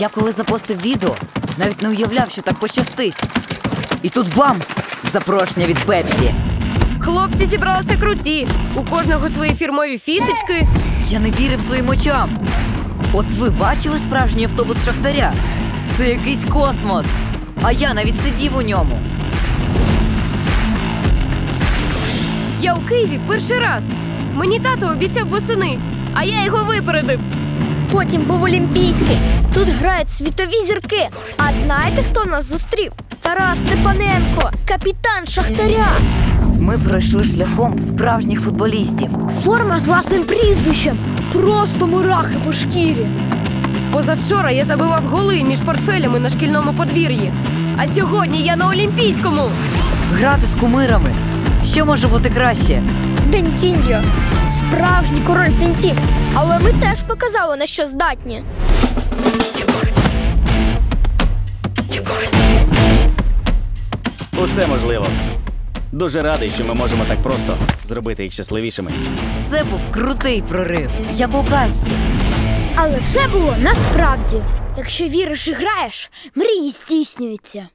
Я коли запостив відео, навіть не уявляв, що так пощастить. І тут бам! Запрошення від Пепсі. Хлопці зібралися круті. У кожного свої фірмові фішечки. Я не вірив своїм очам. От ви бачили справжній автобус Шахтаря? Це якийсь космос. А я навіть сидів у ньому. Я у Києві перший раз. Мені тато обіцяв восени, а я його випередив. Потім був Олімпійський. Тут грають світові зірки. А знаєте, хто нас зустрів? Тарас Степаненко, капітан Шахтаря. Ми пройшли шляхом справжніх футболістів. Форма з власним прізвищем. Просто мурахи по шкірі. Позавчора я забивав голи між портфелями на шкільному подвір'ї. А сьогодні я на Олімпійському. Грати з кумирами. Що може бути краще? Бентіньо. Справжній король фінтів. Але ми теж показали, на що здатні. Усе можливо. Дуже радий, що ми можемо так просто зробити їх щасливішими. Це був крутий прорив, як у казці. Але все було насправді. Якщо віриш і граєш, мрії здійснюються.